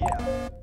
Yeah.